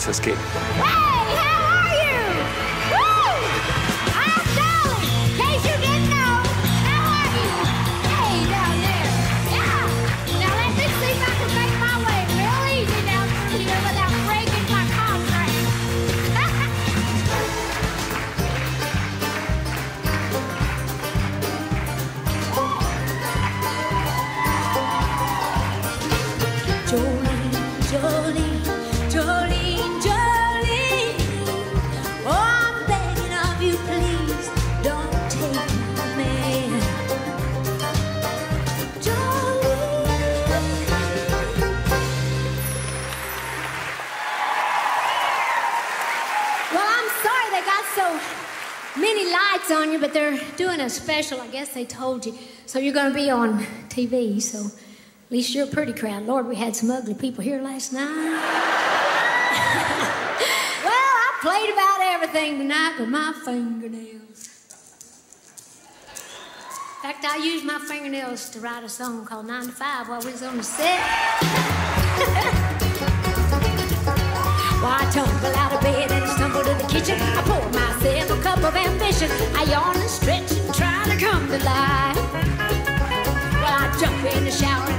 Princess Kate. They got so many lights on you, but they're doing a special. I guess they told you. So you're going to be on TV. So at least you're a pretty crowd. Lord, we had some ugly people here last night. well, I played about everything tonight with my fingernails. In fact, I used my fingernails to write a song called 9 to 5 while we was on the set. kitchen. I pour myself a cup of ambition. I yawn and stretch and try to come to life. Well, I jump in the shower